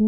How